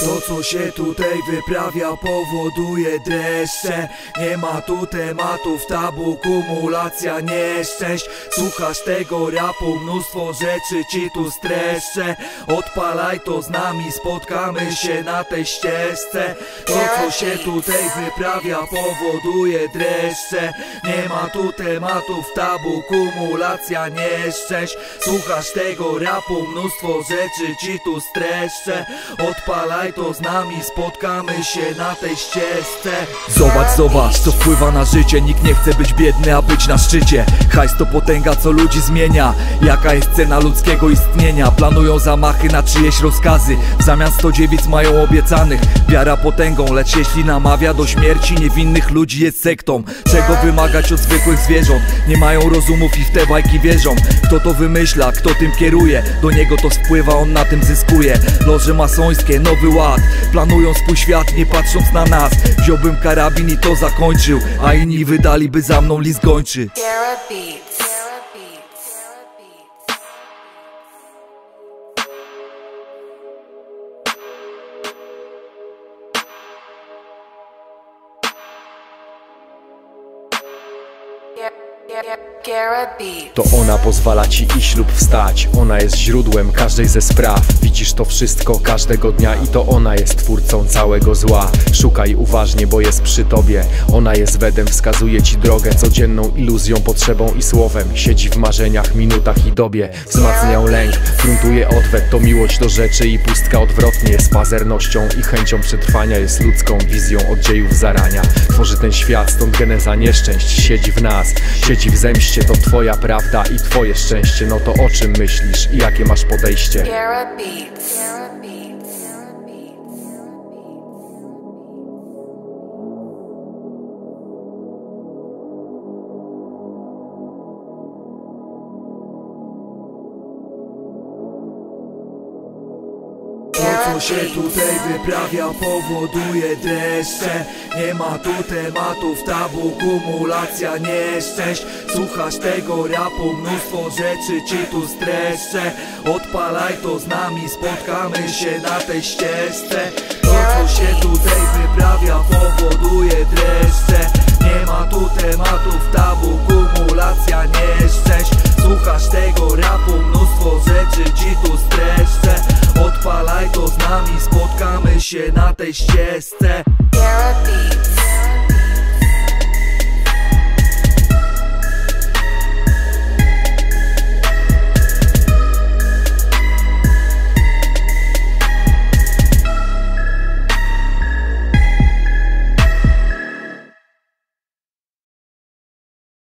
To co się tutaj wyprawia powoduje dreszcze. Nie ma tu tematów tabu, kumulacja nieszczęść. Słuchasz tego rapu, mnóstwo rzeczy ci tu streszczę. Odpalaj to z nami, spotkamy się na tej ścieżce. To co się tutaj wyprawia powoduje dreszcze. Nie ma tu tematów tabu, kumulacja nieszczęść. Słuchasz tego rapu, mnóstwo rzeczy ci tu Odpalaj to z nami, spotkamy się na tej ścieżce. Zobacz, zobacz, co wpływa na życie. Nikt nie chce być biedny, a być na szczycie. Hajs to potęga, co ludzi zmienia. Jaka jest cena ludzkiego istnienia? Planują zamachy na czyjeś rozkazy. W zamian sto dziewic mają obiecanych. Wiara potęgą, lecz jeśli namawia do śmierci Niewinnych ludzi jest sektą. Czego wymagać od zwykłych zwierząt? Nie mają rozumów i w te bajki wierzą. Kto to wymyśla, kto tym kieruje? Do niego to spływa, on na tym zyskuje Loże masońskie, nowy ład. Planują swój świat, nie patrząc na nas. Wziąłbym karabin i to zakończył A inni wydaliby za mną list gończy To ona pozwala ci i ślub wstać. Ona jest źródłem każdej ze spraw. Widzisz to wszystko każdego dnia I to ona jest twórcą całego zła. Szukaj uważnie, bo jest przy tobie. Ona jest wedem, wskazuje ci drogę Codzienną iluzją, potrzebą i słowem. Siedzi w marzeniach, minutach i dobie. Wzmacnia ją lęk, gruntuje odwet. To miłość do rzeczy i pustka odwrotnie. Jest pazernością i chęcią przetrwania Jest ludzką wizją od dziejów zarania. Tworzy ten świat, stąd geneza nieszczęść. Siedzi w nas, siedzi w zemście To twoja prawda i twoje szczęście. No to o czym myślisz i jakie masz podejście? Co się tutaj wyprawia powoduje dreszcze Nie ma tu tematów tabu, kumulacja nieszczęść. Słuchasz tego rapu, mnóstwo rzeczy ci tu streszczę. Odpalaj to z nami, spotkamy się na tej ścieżce. To co się tutaj wyprawia powoduje dreszcze. Nie ma tu tematów tabu, kumulacja nieszczęść. Słuchasz tego rapu, mnóstwo rzeczy ci tu z nami, spotkamy się na tej ścieżce Beats.